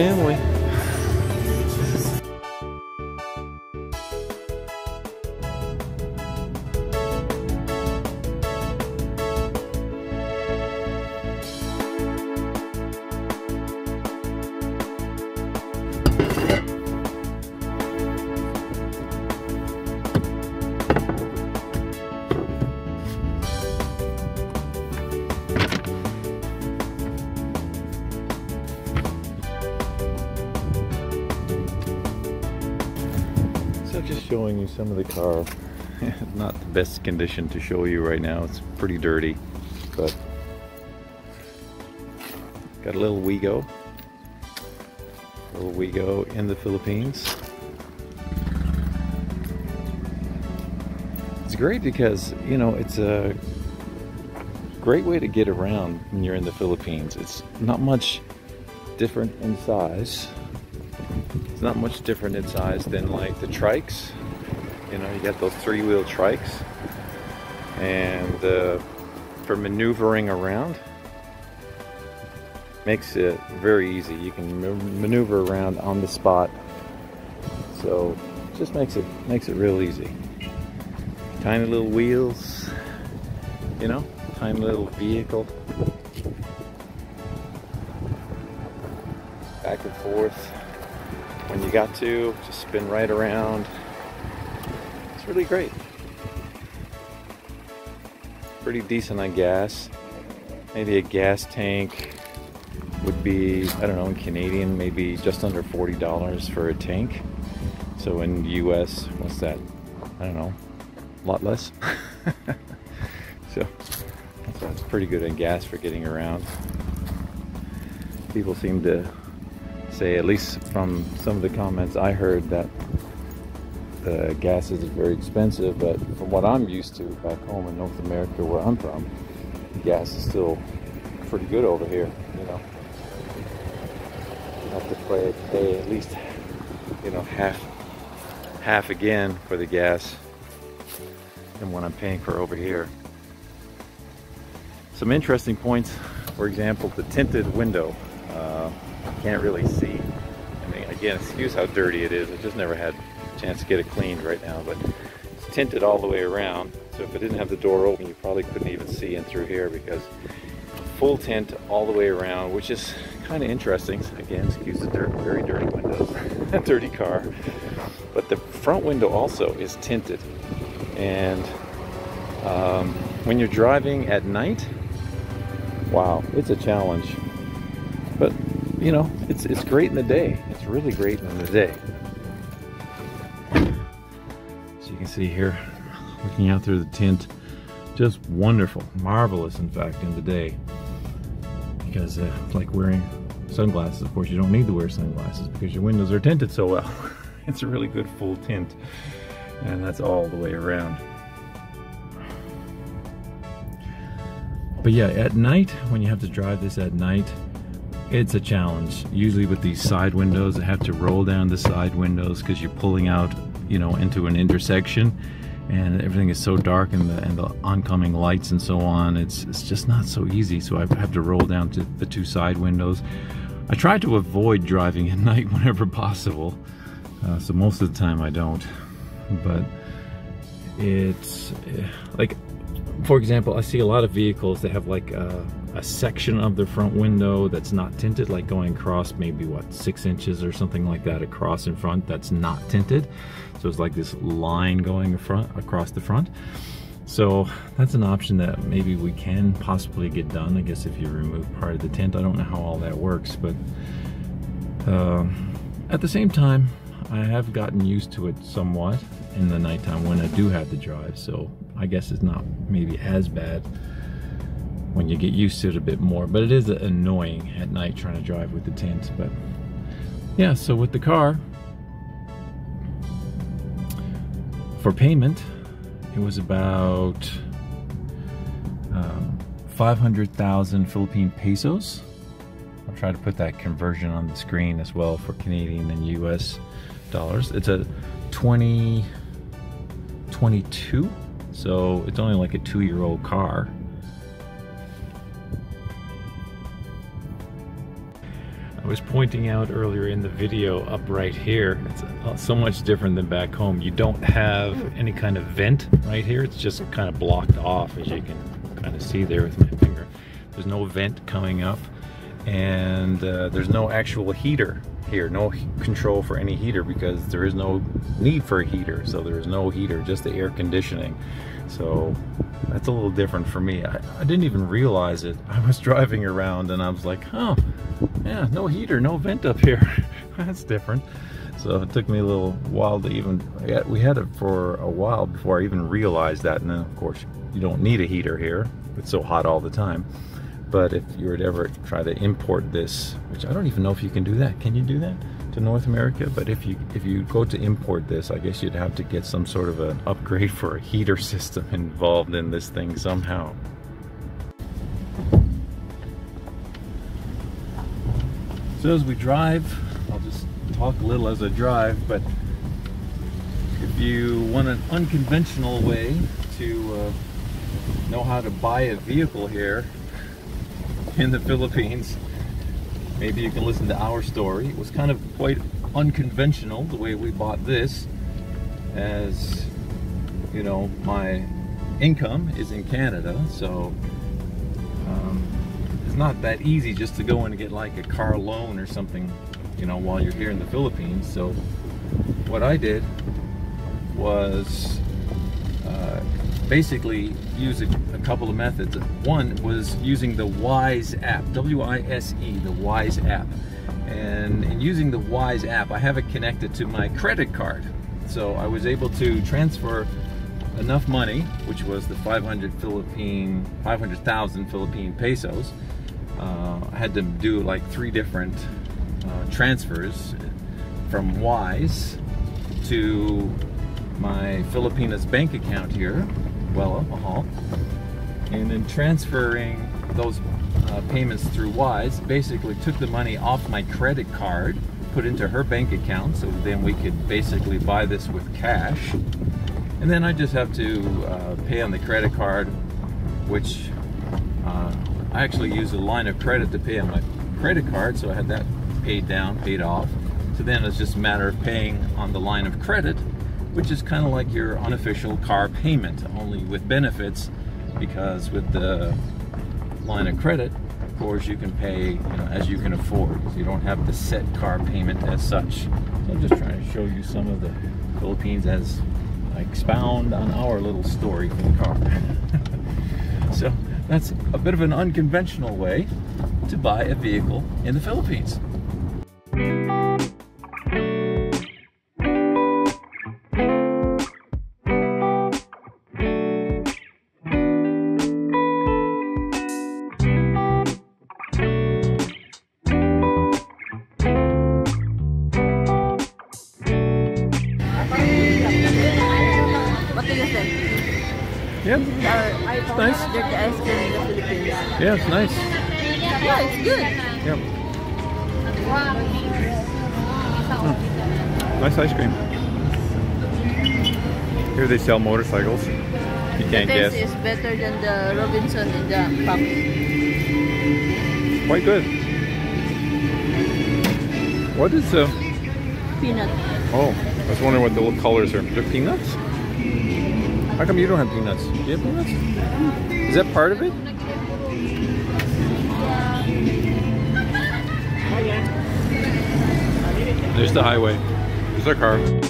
family. So some of the car. Not the best condition to show you right now. It's pretty dirty, but got a little Wigo. A little Wigo in the Philippines. It's great because, you know, it's a great way to get around when you're in the Philippines. It's not much different in size it's not much different in size than like the trikes. You know, you got those three-wheel trikes. And uh, for maneuvering around, makes it very easy. You can maneuver around on the spot. So just makes it makes it real easy. Tiny little wheels, you know, tiny little vehicle. Back and forth when you got to, just spin right around. It's really great. Pretty decent on gas. Maybe a gas tank would be, I don't know, in Canadian, maybe just under $40 for a tank. So in US, what's that? I don't know, a lot less. so that's pretty good on gas for getting around. People seem to say, at least from some of the comments I heard, that the gas is very expensive, but from what I'm used to back home in North America, where I'm from, gas is still pretty good over here, you know. You have to pay, pay at least, you know, half, half again for the gas than what I'm paying for over here. Some interesting points, for example, the tinted window. Uh, can't really see. I mean, again, excuse how dirty it is. I just never had chance to get it cleaned right now, but it's tinted all the way around. So if I didn't have the door open, you probably couldn't even see in through here because full tint all the way around, which is kind of interesting. Again, excuse the dirt, very dirty windows, dirty car. But the front window also is tinted. And um, when you're driving at night, wow, it's a challenge. But you know, it's it's great in the day. It's really great in the day. Can see here, looking out through the tint, just wonderful, marvelous, in fact, in the day. Because uh, it's like wearing sunglasses. Of course, you don't need to wear sunglasses because your windows are tinted so well. it's a really good full tint, and that's all the way around. But yeah, at night, when you have to drive this at night, it's a challenge. Usually with these side windows, I have to roll down the side windows because you're pulling out, you know, into an intersection and everything is so dark and the, and the oncoming lights and so on. It's, it's just not so easy. So I have to roll down to the two side windows. I try to avoid driving at night whenever possible. Uh, so most of the time I don't, but it's like, for example, I see a lot of vehicles that have like, uh, a section of the front window that's not tinted, like going across maybe what six inches or something like that across in front that's not tinted. So it's like this line going front across the front. So that's an option that maybe we can possibly get done. I guess if you remove part of the tint, I don't know how all that works, but uh, at the same time, I have gotten used to it somewhat in the nighttime when I do have the drive. So I guess it's not maybe as bad when you get used to it a bit more. But it is annoying at night trying to drive with the tint. But yeah, so with the car, for payment, it was about um, 500,000 Philippine pesos. I'll try to put that conversion on the screen as well for Canadian and US dollars. It's a 2022, so it's only like a two year old car. I was pointing out earlier in the video up right here, it's uh, so much different than back home. You don't have any kind of vent right here. It's just kind of blocked off as you can kind of see there with my finger. There's no vent coming up and uh, there's no actual heater here no control for any heater because there is no need for a heater so there is no heater just the air conditioning so that's a little different for me. I, I didn't even realize it. I was driving around and I was like oh yeah no heater no vent up here. That's different. So it took me a little while to even we had it for a while before I even realized that. And then of course you don't need a heater here. It's so hot all the time. But if you were to ever try to import this, which I don't even know if you can do that. Can you do that to North America? But if you if you go to import this, I guess you'd have to get some sort of an upgrade for a heater system involved in this thing somehow. So as we drive, I'll just talk a little as I drive, but if you want an unconventional way to uh, know how to buy a vehicle here, in the Philippines. Maybe you can listen to our story. It was kind of quite unconventional the way we bought this as you know my income is in Canada so um, it's not that easy just to go in and get like a car loan or something you know while you're here in the Philippines so what I did was basically use a, a, couple of methods. One was using the WISE app, W-I-S-E, the WISE app. And in using the WISE app, I have it connected to my credit card. So I was able to transfer enough money, which was the 500 Philippine, 500,000 Philippine pesos. Uh, I had to do like three different uh, transfers from WISE to my Filipinas bank account here Wella Mahal. And then transferring those uh, payments through Wise basically took the money off my credit card, put into her bank account, so then we could basically buy this with cash. And then I just have to uh, pay on the credit card, which uh, I actually use a line of credit to pay on my credit card, so I had that paid down, paid off. So then it's just a matter of paying on the line of credit which is kind of like your unofficial car payment, only with benefits, because with the line of credit, of course, you can pay you know, as you can afford. So you don't have the set car payment as such. So I'm just trying to show you some of the Philippines as I expound on our little story for the car. so that's a bit of an unconventional way to buy a vehicle in the Philippines. Yeah. It's nice. Dirty ice cream in the Philippines. Yeah, it's nice. Yeah, it's good. Yeah. Mm. Nice ice cream. Here they sell motorcycles. You can't guess. is better than the Robinson in the pack. Quite good. What is the... Uh... Peanut. Oh, I was wondering what the colors are. They're peanuts? How come you don't have peanuts? Do you have peanuts? Is that part of it? There's the highway. There's our car.